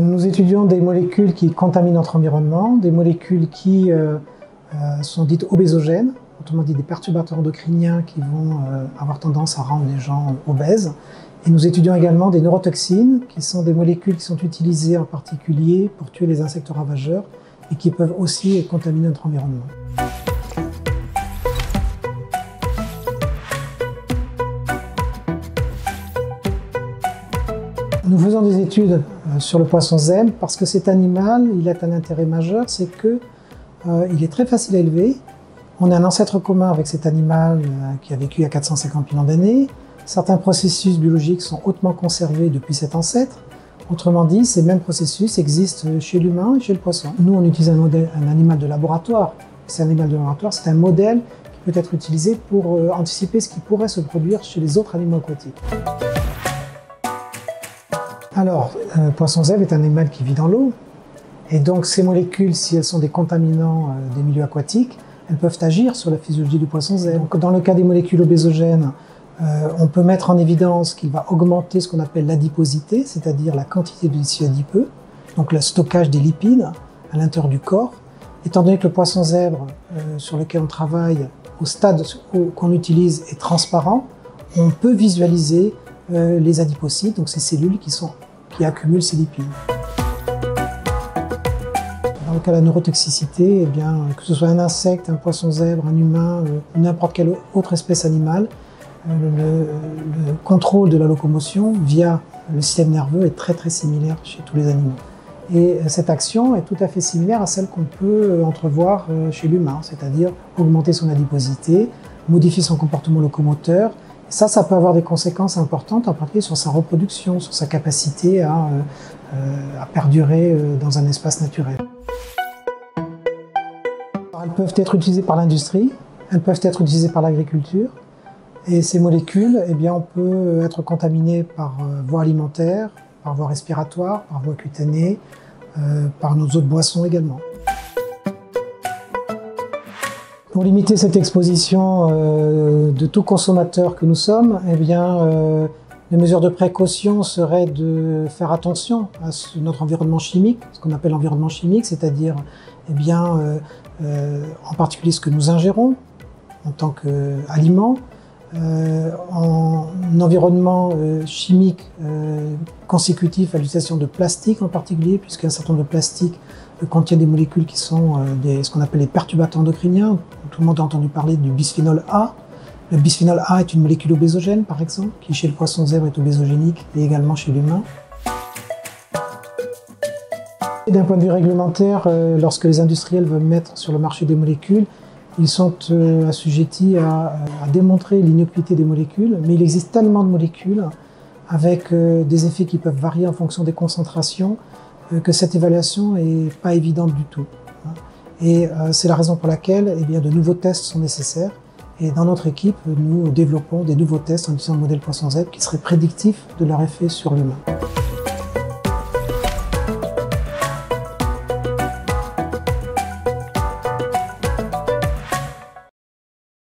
Nous étudions des molécules qui contaminent notre environnement, des molécules qui euh, euh, sont dites obésogènes, autrement dit des perturbateurs endocriniens qui vont euh, avoir tendance à rendre les gens obèses. Et nous étudions également des neurotoxines, qui sont des molécules qui sont utilisées en particulier pour tuer les insectes ravageurs et qui peuvent aussi contaminer notre environnement. Nous faisons des études sur le poisson zèbre parce que cet animal, il a un intérêt majeur, c'est que euh, il est très facile à élever. On a un ancêtre commun avec cet animal euh, qui a vécu il y a 450 000 ans d'années. Certains processus biologiques sont hautement conservés depuis cet ancêtre. Autrement dit, ces mêmes processus existent chez l'humain et chez le poisson. Nous, on utilise un animal de laboratoire. C'est un animal de laboratoire, c'est un modèle qui peut être utilisé pour anticiper ce qui pourrait se produire chez les autres animaux aquatiques. Alors, euh, poisson zèbre est un animal qui vit dans l'eau, et donc ces molécules, si elles sont des contaminants euh, des milieux aquatiques, elles peuvent agir sur la physiologie du poisson zèbre. Dans le cas des molécules obésogènes, euh, on peut mettre en évidence qu'il va augmenter ce qu'on appelle l'adiposité, c'est-à-dire la quantité de tissu adipeux, donc le stockage des lipides à l'intérieur du corps. Étant donné que le poisson zèbre sur lequel on travaille au stade qu'on utilise est transparent, on peut visualiser les adipocytes, donc ces cellules qui sont qui accumulent ces lipides. Dans le cas de la neurotoxicité, eh bien, que ce soit un insecte, un poisson zèbre, un humain, euh, n'importe quelle autre espèce animale, euh, le, contrôle de la locomotion via le système nerveux est très très similaire chez tous les animaux. Et euh, cette action est tout à fait similaire à celle qu'on peut entrevoir chez l'humain, c'est-à-dire augmenter son adiposité, modifier son comportement locomoteur, ça, ça peut avoir des conséquences importantes, en particulier sur sa reproduction, sur sa capacité à, euh, euh, perdurer euh, dans un espace naturel. elles peuvent être utilisées par l'industrie, elles peuvent être utilisées par l'agriculture, et ces molécules, eh bien, on peut être contaminé par voie alimentaire, par voie respiratoire, par voie cutanée, par nos autres boissons également. Pour limiter cette exposition euh, de tout consommateur que nous sommes, eh bien, euh, les mesures de précaution seraient de faire attention à notre environnement chimique, ce qu'on appelle l'environnement chimique, c'est-à-dire eh euh, en particulier ce que nous ingérons en tant qu'aliment, en environnement chimique consécutif à l'utilisation de plastique en particulier, puisqu'un certain nombre de plastiques contient des molécules qui sont euh, ce qu'on appelle les perturbateurs endocriniens. Tout le monde a entendu parler du bisphénol A. Le bisphénol A est une molécule obésogène, par exemple, qui chez le poisson zèbre est obésogénique et également chez l'humain. D'un point de vue réglementaire, euh, lorsque les industriels veulent mettre sur le marché des molécules, ils sont euh, assujettis à, à démontrer l'innocuité des molécules, mais il existe tellement de molécules avec des effets qui peuvent varier en fonction des concentrations que cette évaluation n'est pas évidente du tout. Hein. Et euh, c'est la raison pour laquelle eh bien, de nouveaux tests sont nécessaires. Et dans notre équipe, nous développons des nouveaux tests en utilisant le modèle poisson Z qui seraient prédictifs de leur effet sur l'humain.